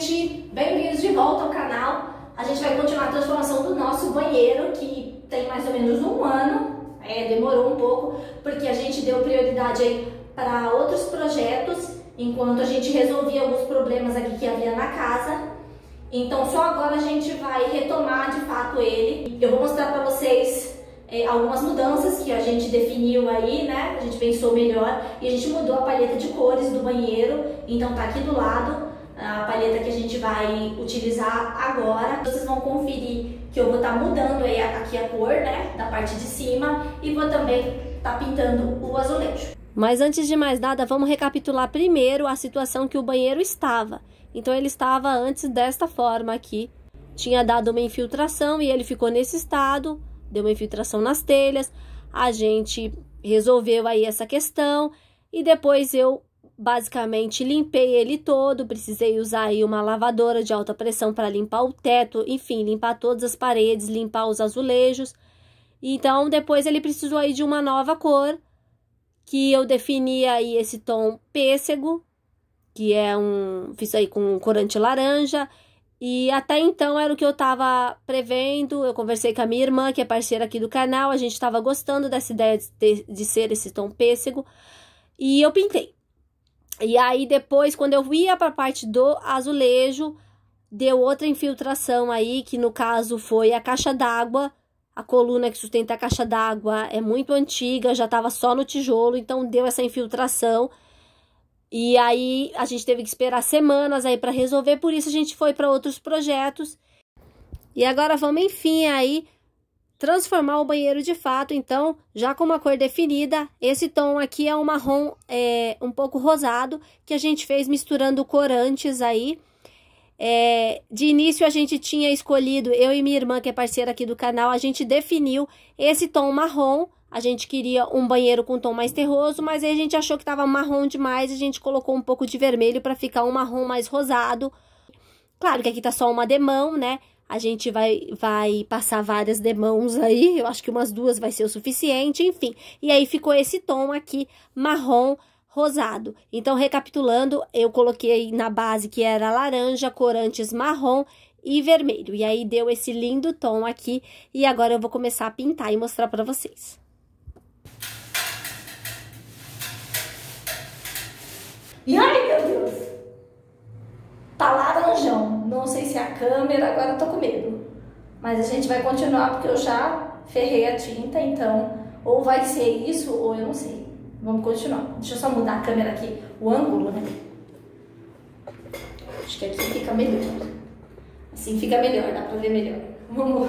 gente! Bem-vindos de volta ao canal. A gente vai continuar a transformação do nosso banheiro, que tem mais ou menos um ano. É, demorou um pouco, porque a gente deu prioridade aí para outros projetos, enquanto a gente resolvia alguns problemas aqui que havia na casa. Então só agora a gente vai retomar de fato ele. Eu vou mostrar para vocês é, algumas mudanças que a gente definiu aí, né? A gente pensou melhor e a gente mudou a paleta de cores do banheiro. Então tá aqui do lado a paleta que a gente vai utilizar agora. Vocês vão conferir que eu vou estar tá mudando aí aqui a cor, né, da parte de cima e vou também estar tá pintando o azulejo. Mas antes de mais nada, vamos recapitular primeiro a situação que o banheiro estava. Então ele estava antes desta forma aqui. Tinha dado uma infiltração e ele ficou nesse estado, deu uma infiltração nas telhas. A gente resolveu aí essa questão e depois eu basicamente limpei ele todo, precisei usar aí uma lavadora de alta pressão para limpar o teto, enfim, limpar todas as paredes, limpar os azulejos. Então, depois ele precisou aí de uma nova cor, que eu defini aí esse tom pêssego, que é um, fiz aí com corante laranja, e até então era o que eu estava prevendo. Eu conversei com a minha irmã, que é parceira aqui do canal, a gente estava gostando dessa ideia de, de ser esse tom pêssego, e eu pintei. E aí depois, quando eu ia para a parte do azulejo, deu outra infiltração aí, que no caso foi a caixa d'água. A coluna que sustenta a caixa d'água é muito antiga, já estava só no tijolo, então deu essa infiltração. E aí a gente teve que esperar semanas aí para resolver, por isso a gente foi para outros projetos. E agora vamos enfim aí transformar o banheiro de fato, então, já com uma cor definida, esse tom aqui é um marrom é, um pouco rosado, que a gente fez misturando corantes aí. É, de início a gente tinha escolhido, eu e minha irmã, que é parceira aqui do canal, a gente definiu esse tom marrom, a gente queria um banheiro com tom mais terroso, mas aí a gente achou que estava marrom demais, a gente colocou um pouco de vermelho para ficar um marrom mais rosado. Claro que aqui tá só uma demão, né? A gente vai, vai passar várias demãos aí, eu acho que umas duas vai ser o suficiente, enfim. E aí ficou esse tom aqui, marrom rosado. Então, recapitulando, eu coloquei na base que era laranja, corantes marrom e vermelho. E aí deu esse lindo tom aqui. E agora eu vou começar a pintar e mostrar pra vocês. E ai, meu Deus! Tá laranjão. É a câmera, agora eu tô com medo. Mas a gente vai continuar porque eu já ferrei a tinta, então ou vai ser isso ou eu não sei. Vamos continuar. Deixa eu só mudar a câmera aqui, o ângulo, né? Acho que aqui fica melhor. Assim fica melhor, dá pra ver melhor. Vamos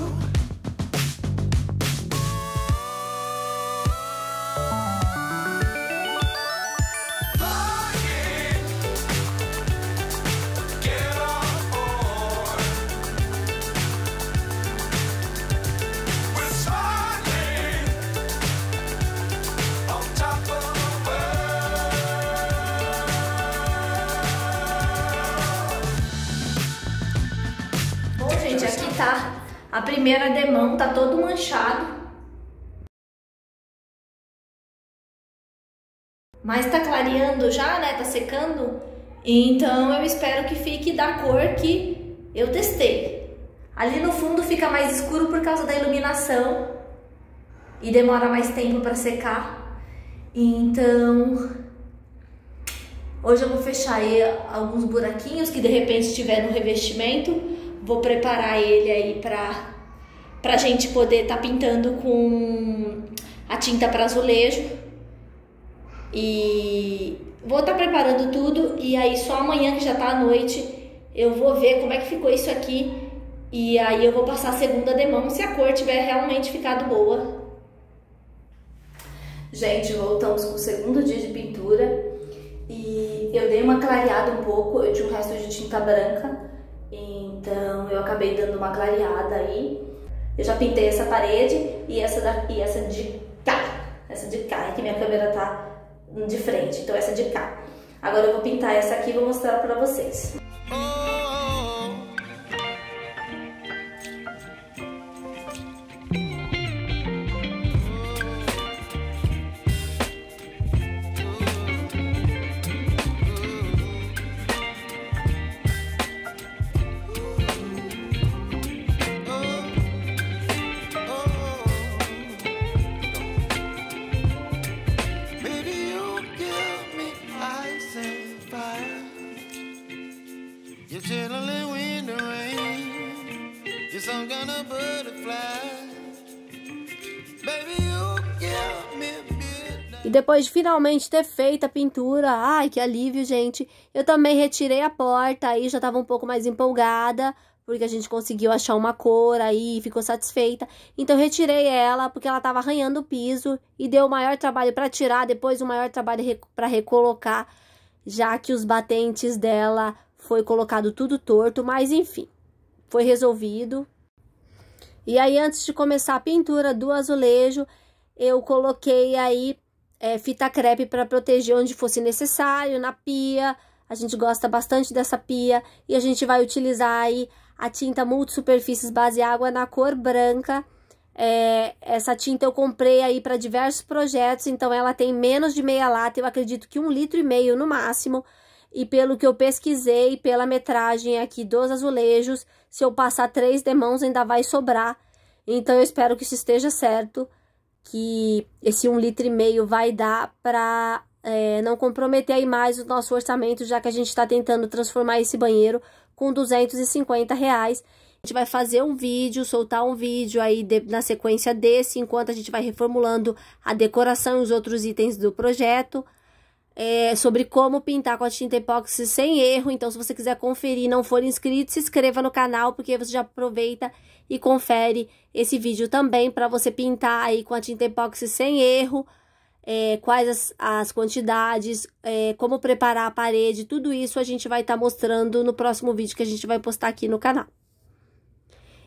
Tá? A primeira demão tá todo manchado. Mas tá clareando já, né? Tá secando. Então eu espero que fique da cor que eu testei. Ali no fundo fica mais escuro por causa da iluminação e demora mais tempo para secar. Então, hoje eu vou fechar aí alguns buraquinhos que de repente tiver no revestimento vou preparar ele aí pra, pra gente poder estar tá pintando com a tinta para azulejo. E vou estar tá preparando tudo e aí só amanhã que já tá à noite eu vou ver como é que ficou isso aqui e aí eu vou passar a segunda demão se a cor tiver realmente ficado boa. Gente, voltamos com o segundo dia de pintura e eu dei uma clareada um pouco, eu tinha um resto de tinta branca, acabei dando uma clareada aí. Eu já pintei essa parede e essa, daqui, essa de cá, essa de cá, é que minha câmera tá de frente, então essa de cá. Agora eu vou pintar essa aqui e vou mostrar pra vocês. E depois de finalmente ter feito a pintura, ai que alívio, gente. Eu também retirei a porta, aí já tava um pouco mais empolgada, porque a gente conseguiu achar uma cor aí, ficou satisfeita. Então retirei ela, porque ela tava arranhando o piso e deu o maior trabalho para tirar, depois o maior trabalho para recolocar, já que os batentes dela foi colocado tudo torto, mas enfim, foi resolvido. E aí antes de começar a pintura do azulejo, eu coloquei aí é, fita crepe para proteger onde fosse necessário, na pia. A gente gosta bastante dessa pia e a gente vai utilizar aí a tinta multisuperfícies base água na cor branca. É, essa tinta eu comprei aí para diversos projetos, então ela tem menos de meia lata, eu acredito que um litro e meio no máximo. E pelo que eu pesquisei, pela metragem aqui dos azulejos, se eu passar três demãos ainda vai sobrar. Então eu espero que isso esteja certo que esse um litro e meio vai dar para é, não comprometer aí mais o nosso orçamento, já que a gente está tentando transformar esse banheiro com 250 reais. A gente vai fazer um vídeo, soltar um vídeo aí de, na sequência desse, enquanto a gente vai reformulando a decoração e os outros itens do projeto. É, sobre como pintar com a tinta epóxi sem erro. Então, se você quiser conferir e não for inscrito, se inscreva no canal, porque você já aproveita e confere esse vídeo também para você pintar aí com a tinta epóxi sem erro, é, quais as, as quantidades, é, como preparar a parede, tudo isso a gente vai estar tá mostrando no próximo vídeo que a gente vai postar aqui no canal.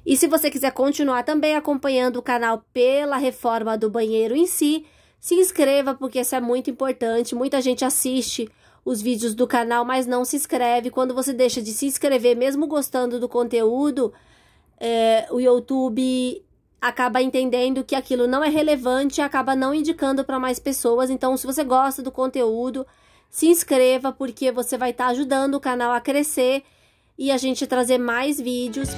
E se você quiser continuar também acompanhando o canal pela reforma do banheiro em si, se inscreva porque isso é muito importante. Muita gente assiste os vídeos do canal, mas não se inscreve. Quando você deixa de se inscrever, mesmo gostando do conteúdo, é, o YouTube acaba entendendo que aquilo não é relevante e acaba não indicando para mais pessoas. Então, se você gosta do conteúdo, se inscreva, porque você vai estar tá ajudando o canal a crescer e a gente trazer mais vídeos.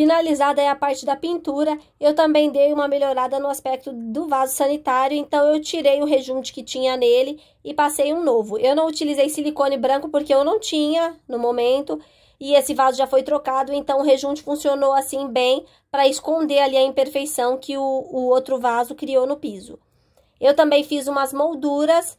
Finalizada é a parte da pintura, eu também dei uma melhorada no aspecto do vaso sanitário, então eu tirei o rejunte que tinha nele e passei um novo. Eu não utilizei silicone branco porque eu não tinha no momento, e esse vaso já foi trocado, então o rejunte funcionou assim bem para esconder ali a imperfeição que o, o outro vaso criou no piso. Eu também fiz umas molduras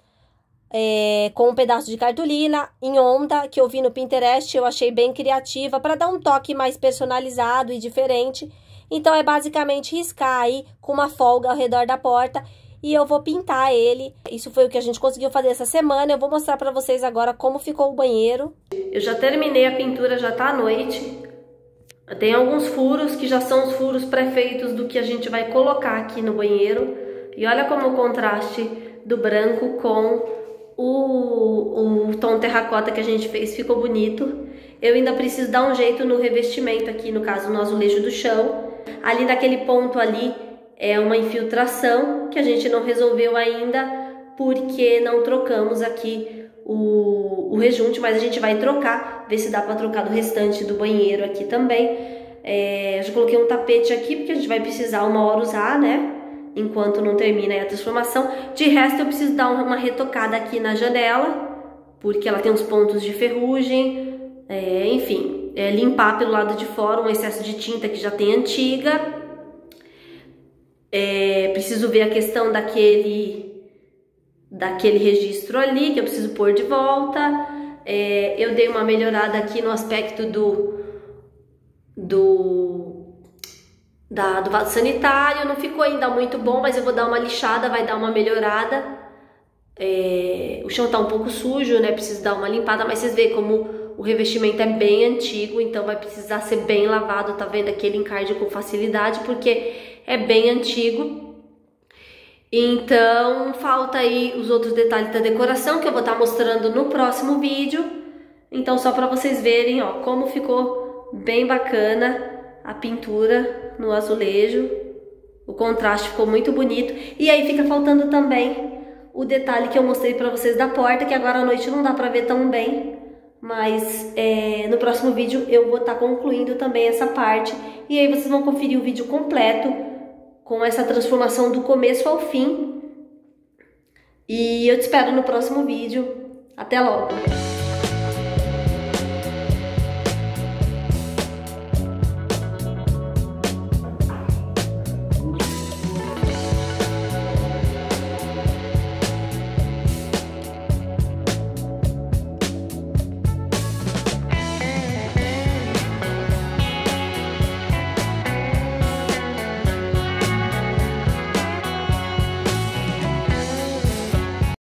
é, com um pedaço de cartolina em onda que eu vi no Pinterest, eu achei bem criativa para dar um toque mais personalizado e diferente. Então é basicamente riscar aí com uma folga ao redor da porta e eu vou pintar ele. Isso foi o que a gente conseguiu fazer essa semana. Eu vou mostrar para vocês agora como ficou o banheiro. Eu já terminei a pintura, já tá à noite. Tem alguns furos que já são os furos pré-feitos do que a gente vai colocar aqui no banheiro. E olha como o contraste do branco com o, o tom terracota que a gente fez ficou bonito. Eu ainda preciso dar um jeito no revestimento aqui, no caso no azulejo do chão. Ali naquele ponto ali é uma infiltração que a gente não resolveu ainda porque não trocamos aqui o, o rejunte, mas a gente vai trocar, ver se dá para trocar do restante do banheiro aqui também. É, eu já coloquei um tapete aqui porque a gente vai precisar uma hora usar, né? Enquanto não termina a transformação. De resto, eu preciso dar uma retocada aqui na janela, porque ela tem uns pontos de ferrugem, é, enfim, é, limpar pelo lado de fora um excesso de tinta que já tem antiga. É, preciso ver a questão daquele daquele registro ali que eu preciso pôr de volta. É, eu dei uma melhorada aqui no aspecto do do da, do vaso sanitário. Não ficou ainda muito bom, mas eu vou dar uma lixada, vai dar uma melhorada. É, o chão tá um pouco sujo, né? Preciso dar uma limpada, mas vocês veem como o revestimento é bem antigo, então vai precisar ser bem lavado, tá vendo? Aqui ele encarde com facilidade, porque é bem antigo. Então, falta aí os outros detalhes da decoração, que eu vou estar tá mostrando no próximo vídeo. Então, só para vocês verem, ó, como ficou bem bacana a pintura no azulejo. O contraste ficou muito bonito. E aí fica faltando também o detalhe que eu mostrei para vocês da porta, que agora à noite não dá para ver tão bem. Mas é, no próximo vídeo eu vou estar tá concluindo também essa parte. E aí vocês vão conferir o vídeo completo com essa transformação do começo ao fim. E eu te espero no próximo vídeo. Até logo!